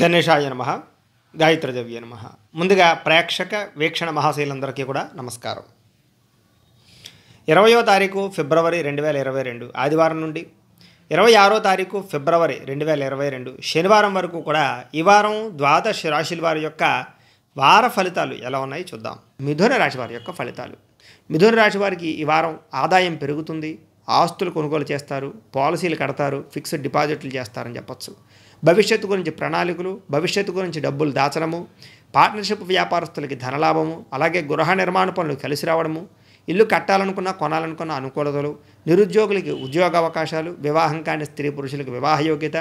గణేశాయ నమ గాయత్రదేవ్య నమ. ముందుగా ప్రేక్షక వీక్షణ మహాశైలందరికీ కూడా నమస్కారం. ఇరవయో తారీఖు ఫిబ్రవరి రెండు వేల ఇరవై రెండు ఆదివారం నుండి. ఇరవై ఆరో తారీఖు ఫిబ్రవరి రెండు వేల ఇరవై రెండు శనివారం వరకు కూడా ఈ వారం ద్వాదశ రాశుల వారి యొక్క వార ఫలితాలు ఎలా ఉన్నాయి చూద్దాం. మిథున రాశి వారి యొక్క ఫలితాలు. మిథున రాశి వారికి ఈ వారం ఆదాయం పెరుగుతుంది ఆస్తులు కొనుగోలు చేస్తారు పాలసీలు కడతారు ఫిక్స్డ్ డిపాజిట్లు చేస్తారని చెప్పొచ్చు. భవిష్యత్తు గురించి ప్రణాళికలు భవిష్యత్తు గురించి డబ్బులు దాచడము పార్ట్నర్షిప్ వ్యాపారస్తులకి ధనలాభము అలాగే గృహ నిర్మాణ పనులు కలిసి రావడము ఇల్లు కట్టాలనుకున్న కొనాలనుకున్న అనుకూలతలు నిరుద్యోగులకి ఉద్యోగ అవకాశాలు వివాహం కాని స్త్రీ పురుషులకు వివాహ యోగ్యత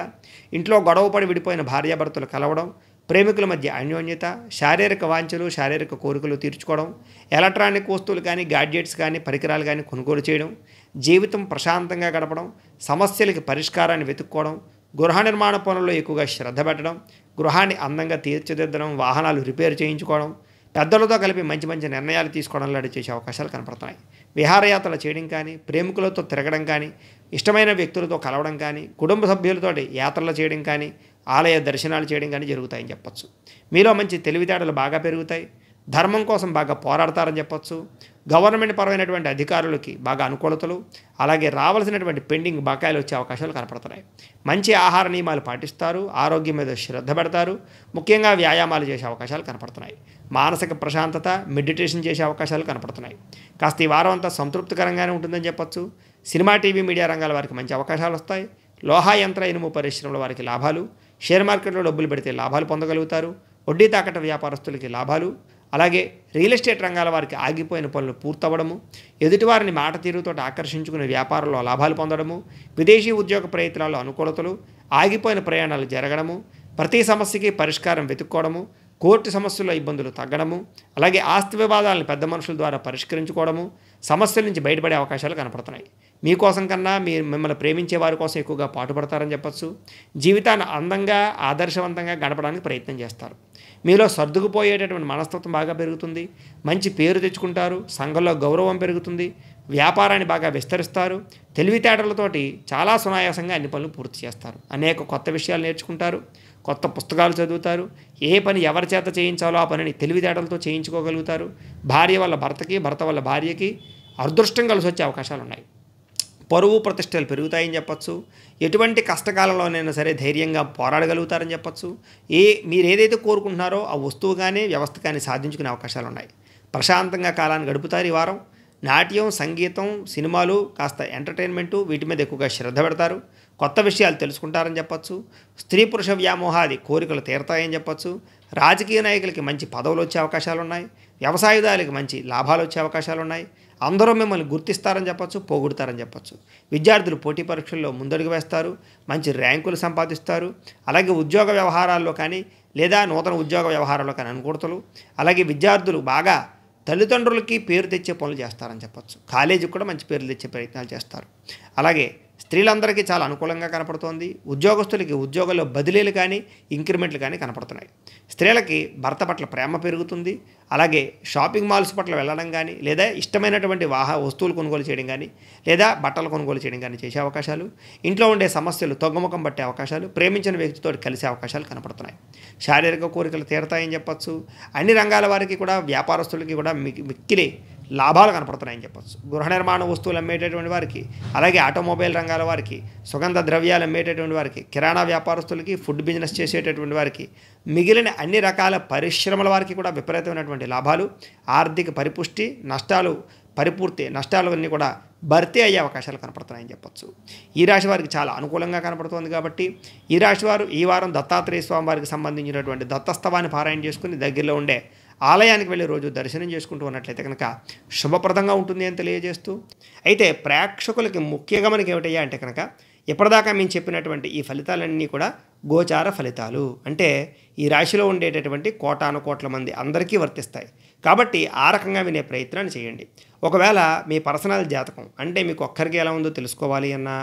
ఇంట్లో గొడవపడి విడిపోయిన భార్యాభర్తలు కలవడం ప్రేమికుల మధ్య అన్యోన్యత శారీరక వాంఛలు శారీరక కోరికలు తీర్చుకోవడం ఎలక్ట్రానిక్ వస్తువులు కానీ గాడ్జెట్స్ కానీ పరికరాలు కానీ కొనుగోలు చేయడం జీవితం ప్రశాంతంగా గడపడం సమస్యలకి పరిష్కారాన్ని వెతుక్కోవడం గృహ నిర్మాణ పనుల్లో ఎక్కువగా శ్రద్ధ పెట్టడం గృహాన్ని అందంగా తీర్చిదిద్దడం వాహనాలు రిపేర్ చేయించుకోవడం పెద్దలతో కలిపి మంచి మంచి నిర్ణయాలు తీసుకోవడం లాంటి చేసే అవకాశాలు కనపడుతున్నాయి. విహారయాత్రలు చేయడం కానీ ప్రేమికులతో తిరగడం కానీ ఇష్టమైన వ్యక్తులతో కలవడం కానీ కుటుంబ సభ్యులతోటి యాత్రలు చేయడం కానీ ఆలయ దర్శనాలు చేయడం కానీ జరుగుతాయని చెప్పొచ్చు. మీలో మంచి తెలివితేటలు బాగా పెరుగుతాయి. ధర్మం కోసం బాగా పోరాడతారని చెప్పొచ్చు. గవర్నమెంట్ పరమైనటువంటి అధికారులకి బాగా అనుకూలతలు అలాగే రావాల్సినటువంటి పెండింగ్ బకాయిలు వచ్చే అవకాశాలు కనపడుతున్నాయి. మంచి ఆహార నియమాలు పాటిస్తారు ఆరోగ్యం మీద శ్రద్ధ పెడతారు ముఖ్యంగా వ్యాయామాలు చేసే అవకాశాలు కనపడుతున్నాయి. మానసిక ప్రశాంతత మెడిటేషన్ చేసే అవకాశాలు కనపడుతున్నాయి. కాస్త ఈ వారం అంతా సంతృప్తికరంగానే ఉంటుందని చెప్పొచ్చు. సినిమా టీవీ మీడియా రంగాల వారికి మంచి అవకాశాలు వస్తాయి. లోహా యంత్ర ఇనుము పరిశ్రమల వారికి లాభాలు. షేర్ మార్కెట్లో డబ్బులు పెడితే లాభాలు పొందగలుగుతారు. వడ్డీ తాకట వ్యాపారస్తులకి లాభాలు. అలాగే రియల్ ఎస్టేట్ రంగాల వారికి ఆగిపోయిన పనులు పూర్తవ్వడము ఎదుటివారిని మాట తీరుతో ఆకర్షించుకునే వ్యాపారంలో లాభాలు పొందడము విదేశీ ఉద్యోగ ప్రయత్నాల్లో అనుకూలతలు ఆగిపోయిన ప్రయాణాలు జరగడము ప్రతి సమస్యకి పరిష్కారం వెతుక్కోవడము కోర్టు సమస్యల్లో ఇబ్బందులు తగ్గడము అలాగే ఆస్తి వివాదాలను పెద్ద మనుషుల ద్వారా పరిష్కరించుకోవడము సమస్యల నుంచి బయటపడే అవకాశాలు కనపడుతున్నాయి. మీకోసం కన్నా మీరు మిమ్మల్ని ప్రేమించే వారి కోసం ఎక్కువగా పాటుపడతారని చెప్పొచ్చు. జీవితాన్ని అందంగా ఆదర్శవంతంగా గడపడానికి ప్రయత్నం చేస్తారు. మీలో సర్దుకుపోయేటటువంటి మనస్తత్వం బాగా పెరుగుతుంది మంచి పేరు తెచ్చుకుంటారు సంఘంలో గౌరవం పెరుగుతుంది వ్యాపారాన్ని బాగా విస్తరిస్తారు తెలివితేటలతోటి చాలా సునాయాసంగా అన్ని పనులు పూర్తి చేస్తారు. అనేక కొత్త విషయాలు నేర్చుకుంటారు కొత్త పుస్తకాలు చదువుతారు ఏ పని ఎవరి చేత చేయించాలో ఆ పనిని తెలివితేటలతో చేయించుకోగలుగుతారు. భార్య వల్ల భర్తకి భర్త వల్ల భార్యకి అదృష్టం కలిసి వచ్చే అవకాశాలు ఉన్నాయి పరువు ప్రతిష్టలు పెరుగుతాయని చెప్పచ్చు. ఎటువంటి కష్టకాలంలోనైనా సరే ధైర్యంగా పోరాడగలుగుతారని చెప్పచ్చు. ఏ మీరు ఏదైతే కోరుకుంటున్నారో ఆ వస్తువు కానీ వ్యవస్థ కానీ సాధించుకునే అవకాశాలు ఉన్నాయి ప్రశాంతంగా కాలాన్ని గడుపుతారు ఈ వారం. నాట్యం సంగీతం సినిమాలు కాస్త ఎంటర్టైన్మెంటు వీటి మీద ఎక్కువగా శ్రద్ధ పెడతారు. కొత్త విషయాలు తెలుసుకుంటారని చెప్పచ్చు. స్త్రీ పురుష వ్యామోహాది కోరికలు తీరతాయని చెప్పచ్చు. రాజకీయ నాయకులకి మంచి పదవులు వచ్చే అవకాశాలు ఉన్నాయి వ్యవసాయదారులకి మంచి లాభాలు వచ్చే అవకాశాలు ఉన్నాయి అందరూ మిమ్మల్ని గుర్తిస్తారని చెప్పొచ్చు పోగొడతారని చెప్పొచ్చు. విద్యార్థులు పోటీ పరీక్షల్లో ముందడుగు వేస్తారు మంచి ర్యాంకులు సంపాదిస్తారు. అలాగే ఉద్యోగ వ్యవహారాల్లో కానీ లేదా నూతన ఉద్యోగ వ్యవహారాల్లో కానీ అనుకూడతలు అలాగే విద్యార్థులు బాగా తల్లిదండ్రులకి పేరు తెచ్చే పనులు చేస్తారని చెప్పొచ్చు. కాలేజీకి కూడా మంచి పేర్లు తెచ్చే ప్రయత్నాలు చేస్తారు. అలాగే స్త్రీలందరికీ చాలా అనుకూలంగా కనపడుతోంది. ఉద్యోగస్తులకి ఉద్యోగాల్లో బదిలీలు కానీ ఇంక్రిమెంట్లు కానీ కనపడుతున్నాయి. స్త్రీలకి భర్త పట్ల ప్రేమ పెరుగుతుంది. అలాగే షాపింగ్ మాల్స్ పట్ల వెళ్ళడం కానీ లేదా ఇష్టమైనటువంటి వాహ వస్తువులు కొనుగోలు చేయడం కానీ లేదా బట్టలు కొనుగోలు చేయడం కానీ చేసే అవకాశాలు ఇంట్లో ఉండే సమస్యలు తొగ్గముఖం పట్టే అవకాశాలు ప్రేమించిన వ్యక్తితో కలిసే అవకాశాలు కనపడుతున్నాయి. శారీరక కోరికలు తీరతాయని చెప్పచ్చు. అన్ని రంగాల వారికి కూడా వ్యాపారస్తులకి కూడా మిక్కిలి లాభాలు కనపడుతున్నాయని చెప్పచ్చు. గృహ నిర్మాణ వస్తువులు అమ్మేటటువంటి వారికి అలాగే ఆటోమొబైల్ రంగాల వారికి సుగంధ ద్రవ్యాలు అమ్మేటటువంటి వారికి కిరాణా వ్యాపారస్తులకి ఫుడ్ బిజినెస్ చేసేటటువంటి వారికి మిగిలిన అన్ని రకాల పరిశ్రమల వారికి కూడా విపరీతమైనటువంటి లాభాలు ఆర్థిక పరిపుష్టి నష్టాలు పరిపూర్తి నష్టాలు అన్నీ కూడా భర్తీ అయ్యే అవకాశాలు కనపడుతున్నాయని చెప్పొచ్చు. ఈ రాశి వారికి చాలా అనుకూలంగా కనపడుతోంది కాబట్టి ఈ రాశి వారు ఈ వారం దత్తాత్రేయ స్వామి వారికి సంబంధించినటువంటి దత్తస్తవాన్ని పారాయణ చేసుకుని దగ్గరలో ఉండే ఆలయానికి వెళ్ళి రోజు దర్శనం చేసుకుంటూ ఉన్నట్లయితే కనుక శుభప్రదంగా ఉంటుంది అని తెలియజేస్తూ అయితే ప్రేక్షకులకి ముఖ్యంగా మనకి ఏమిటయ్యా అంటే కనుక ఇప్పటిదాకా మేము చెప్పినటువంటి ఈ ఫలితాలన్నీ కూడా గోచార ఫలితాలు. అంటే ఈ రాశిలో ఉండేటటువంటి కోటాను కోట్ల మంది అందరికీ వర్తిస్తాయి. కాబట్టి ఆ రకంగా వినే ప్రయత్నాన్ని చేయండి. ఒకవేళ మీ పర్సనల్ జాతకం అంటే మీకు ఒక్కరికి ఎలా ఉందో తెలుసుకోవాలి అన్నా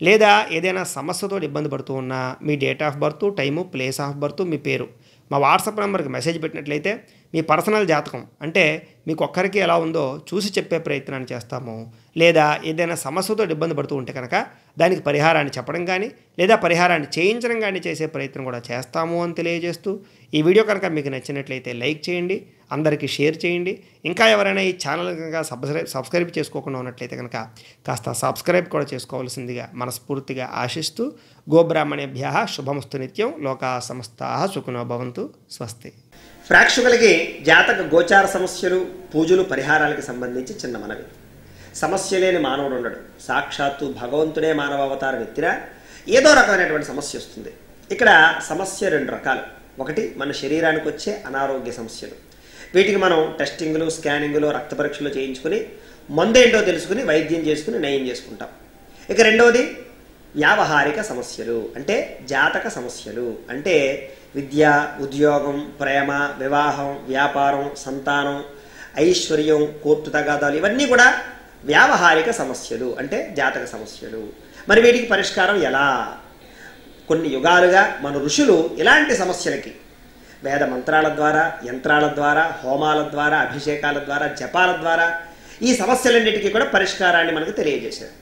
లేదా ఏదైనా సమస్యతో ఇబ్బంది పడుతూ ఉన్నా మీ date of birth time place of birth మీ పేరు మా వాట్సాప్ నెంబర్కి మెసేజ్ పెట్టినట్లయితే మీ పర్సనల్ జాతకం. అంటే మీకు ఒక్కరికి ఎలా ఉందో చూసి చెప్పే ప్రయత్నాన్ని చేస్తాము. లేదా ఏదైనా సమస్యతో ఇబ్బంది పడుతూ ఉంటే కనుక దానికి పరిహారాన్ని చెప్పడం కానీ లేదా పరిహారాన్ని చేయించడం కానీ చేసే ప్రయత్నం కూడా చేస్తాము అని తెలియజేస్తూ ఈ వీడియో కనుక మీకు నచ్చినట్లయితే లైక్ చేయండి అందరికీ షేర్ చేయండి. ఇంకా ఎవరైనా ఈ ఛానల్ కనుక సబ్స్క్రైబ్ సబ్స్క్రైబ్ చేసుకోకుండా ఉన్నట్లయితే కనుక కాస్త సబ్స్క్రైబ్ కూడా చేసుకోవాల్సిందిగా మనస్ఫూర్తిగా ఆశిస్తూ గోబ్రాహ్మణేభ్య శుభమస్తు నిత్యం లోకా సమస్తా సుఖనో భవంతు స్వస్తి. ప్రేక్షకులకి జాతక గోచార సమస్యలు పూజలు పరిహారాలకు సంబంధించి చిన్న మనవి. సమస్య లేని మానవుడు ఉండడు. సాక్షాత్తు భగవంతుడే మానవ అవతారం ఎత్తినా ఏదో రకమైనటువంటి సమస్య వస్తుంది. ఇక్కడ సమస్య రెండు రకాలు. ఒకటి మన శరీరానికి వచ్చే అనారోగ్య సమస్యలు. వీటికి మనం టెస్టింగ్లు స్కానింగ్లు రక్త పరీక్షలు చేయించుకుని మందేంటో తెలుసుకుని వైద్యం చేసుకుని నయం చేసుకుంటాం. ఇక రెండవది వ్యావహారిక సమస్యలు. అంటే జాతక సమస్యలు. అంటే విద్య ఉద్యోగం ప్రేమ వివాహం వ్యాపారం సంతానం ఐశ్వర్యం కోర్టు తగాదాలు ఇవన్నీ కూడా వ్యావహారిక సమస్యలు అంటే జాతక సమస్యలు. మరి వీటికి పరిష్కారం ఎలా? కొన్ని యుగాలుగా మన ఋషులు ఇలాంటి సమస్యలకి వేద మంత్రాల ద్వారా యంత్రాల ద్వారా హోమాల ద్వారా అభిషేకాల ద్వారా జపాల ద్వారా ఈ సమస్యలన్నిటికీ కూడా పరిష్కారాన్ని మనకు తెలియజేశారు.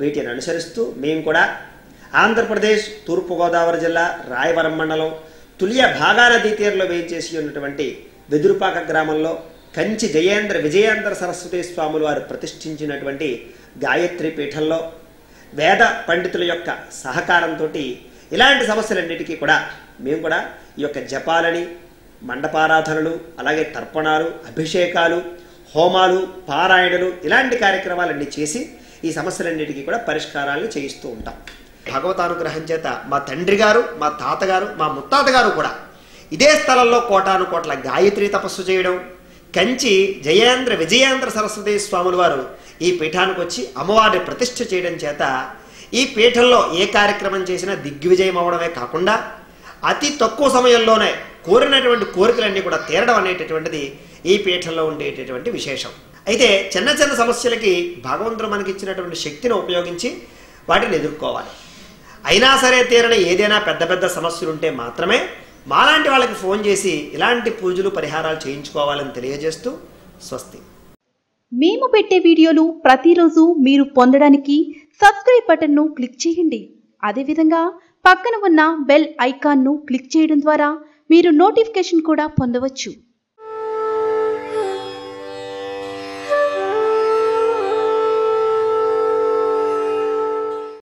వీటిని అనుసరిస్తూ మేము కూడా ఆంధ్రప్రదేశ్ తూర్పుగోదావరి జిల్లా రాయవరం మండలం తులియ భాగానదీ తీరంలో వేయించేసి ఉన్నటువంటి వెదురుపాక గ్రామంలో కంచి జయేంద్ర విజయేంద్ర సరస్వతి స్వాములు వారు ప్రతిష్ఠించినటువంటి గాయత్రి పీఠంలో వేద పండితుల యొక్క సహకారంతో ఇలాంటి సమస్యలన్నిటికీ కూడా మేము కూడా ఈ యొక్క జపాలని మండపారాధనలు అలాగే తర్పణాలు అభిషేకాలు హోమాలు పారాయణలు ఇలాంటి కార్యక్రమాలన్నీ చేసి ఈ సమస్యలన్నిటికీ కూడా పరిష్కారాలను చేయిస్తూ ఉంటాం. భగవతానుగ్రహం చేత మా తండ్రి గారు మా తాతగారు మా ముత్తాత గారు కూడా ఇదే స్థలంలో కోటాను కోట్ల గాయత్రి తపస్సు చేయడం కంచి జయేంద్ర విజయేంద్ర సరస్వతి స్వాముల వారు ఈ పీఠానికి వచ్చి అమ్మవారిని ప్రతిష్ఠ చేయడం చేత ఈ పీఠంలో ఏ కార్యక్రమం చేసినా దిగ్విజయం అవడమే కాకుండా అతి తక్కువ సమయంలోనే కోరినటువంటి కోరికలన్నీ కూడా తీరడం అనేటటువంటిది ఈ పీఠంలో ఉండేటటువంటి విశేషం. అయితే చిన్న చిన్న సమస్యలకి భగవంతుడు మనకి ఇచ్చినటువంటి శక్తిని ఉపయోగించి వాటిని ఎదుర్కోవాలి. అయినా సరే తీరని ఏదైనా పెద్ద పెద్ద సమస్యలు ఉంటే మాత్రమే మాలాంటి వాళ్ళకి ఫోన్ చేసి ఇలాంటి పూజలు పరిహారాలు చేయించుకోవాలని తెలియజేస్తూ స్వస్తి. మేము పెట్టే వీడియోలు ప్రతిరోజు మీరు పొందడానికి సబ్స్క్రైబ్ బటన్ను క్లిక్ చేయండి. అదేవిధంగా పక్కన ఉన్న బెల్ ఐకాన్ను క్లిక్ చేయడం ద్వారా మీరు నోటిఫికేషన్ కూడా పొందవచ్చు.